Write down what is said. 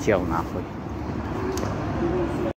叫拿回